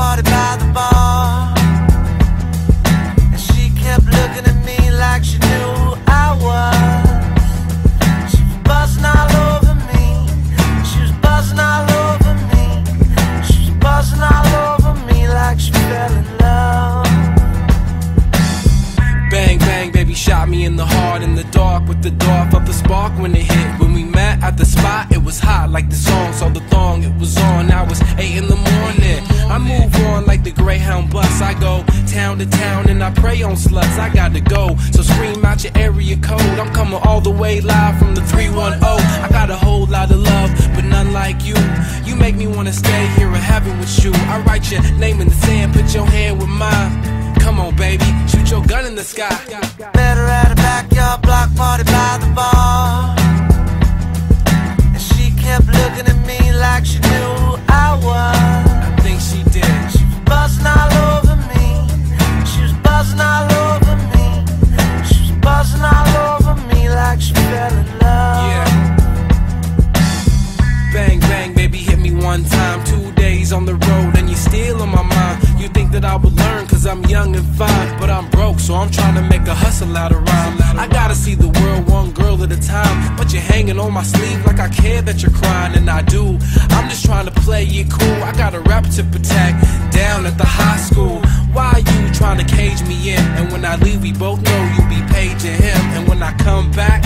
party by the bar. And she kept looking at me like she knew who I was. She was buzzing all over me. She was buzzing all over me. She was buzzing all over me like she fell in love. Bang, bang, baby shot me in the heart in the dark with the dart of the spark when it hit. When we met at the spot, it was hot like the song. Saw the thong, it was on. I was 8 in the morning. I move on like the Greyhound bus. I go town to town and I prey on sluts. I gotta go, so scream out your area code. I'm coming all the way live from the 310. I got a whole lot of love, but none like you. You make me wanna stay here in heaven with you. I write your name in the sand, put your hand with mine. Come on, baby, shoot your gun in the sky. Cause I'm young and fine. But I'm broke, so I'm trying to make a hustle out of rhyme. I gotta see the world one girl at a time. But you're hanging on my sleeve like I care that you're crying, and I do. I'm just trying to play it cool. I got a rap to protect down at the high school. Why you trying to cage me in? And when I leave, we both know you'll be paging him. And when I come back,